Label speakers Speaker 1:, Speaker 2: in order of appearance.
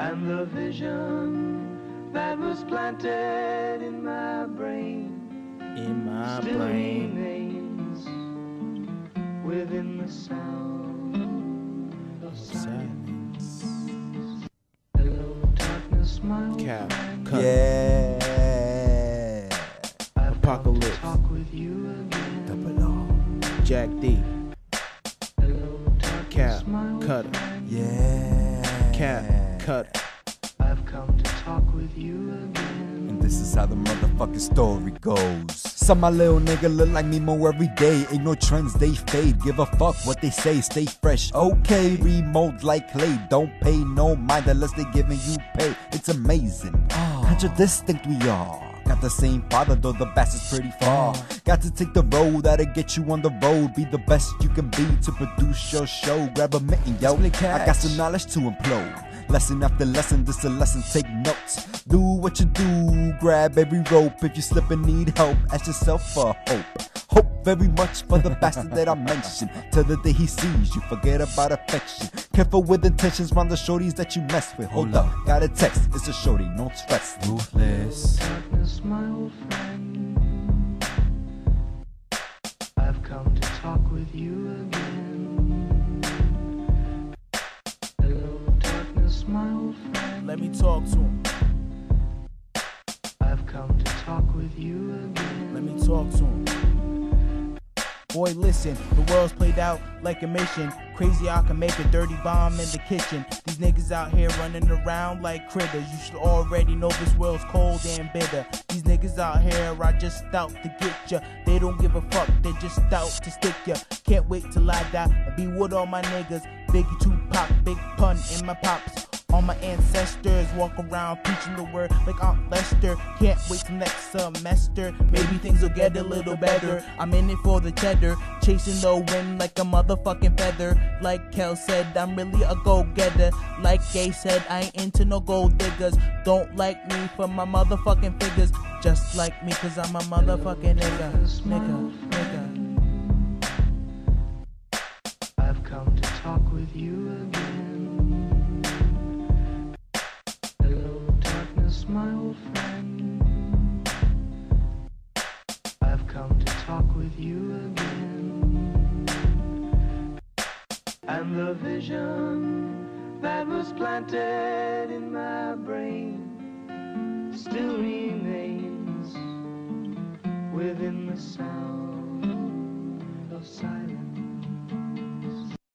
Speaker 1: And the vision that was planted in my brain
Speaker 2: In my
Speaker 1: still
Speaker 2: brain.
Speaker 1: remains within the sound of silence.
Speaker 2: Silence.
Speaker 1: Hello, darkness, my old
Speaker 2: Cap.
Speaker 1: friend.
Speaker 3: Yeah.
Speaker 1: I've to
Speaker 2: Apocalypse.
Speaker 1: talk with you again.
Speaker 3: Double R.
Speaker 2: Jack D.
Speaker 1: Hello, darkness,
Speaker 2: Cap.
Speaker 1: my old
Speaker 2: Cutter.
Speaker 1: friend.
Speaker 3: Yeah.
Speaker 2: Cap. Cut.
Speaker 1: I've come to talk with you again.
Speaker 3: And this is how the motherfucking story goes. Some my little nigga look like me more every day. Ignore trends, they fade. Give a fuck what they say, stay fresh. Okay, remote like clay. Don't pay no mind unless they giving you pay. It's amazing. Ah. Contradistinct we are. The same father, though the bastard's pretty far. Got to take the road that'll get you on the road. Be the best you can be to produce your show. Grab a mitten, yo. I got some knowledge to implode. Lesson after lesson, this a lesson, take notes. Do what you do, grab every rope. If you slip and need help, ask yourself for hope. Hope very much for the bastard that I mentioned. Till the day he sees you, forget about affection. Careful with intentions round the shorties that you mess with. Hold up, got a text, it's a shorty, no stress. Ruthless.
Speaker 1: Darkness, my old friend. I've come to talk with you again. Hello, darkness, my old friend.
Speaker 2: Let me talk to him.
Speaker 1: I've come to talk with you again.
Speaker 2: Let me talk to him. Boy, listen, the world's played out like a mission. Crazy, I can make a dirty bomb in the kitchen. These niggas out here running around like critters. You should already know this world's cold and bitter. These niggas out here are just out to get ya. They don't give a fuck, they just out to stick ya. Can't wait till I die and be with all my niggas. Biggie Tupac, big pun in my pops. All my ancestors walk around preaching the word like Aunt Lester. Can't wait till next semester. Maybe things will get a little better. I'm in it for the cheddar, chasing the wind like a motherfucking feather. Like Kel said, I'm really a go getter. Like Gay said, I ain't into no gold diggers. Don't like me for my motherfucking figures. Just like me, cause I'm a motherfucking nigga. Nigga, nigga.
Speaker 1: With you again. And the vision that was planted in my brain still remains within the sound.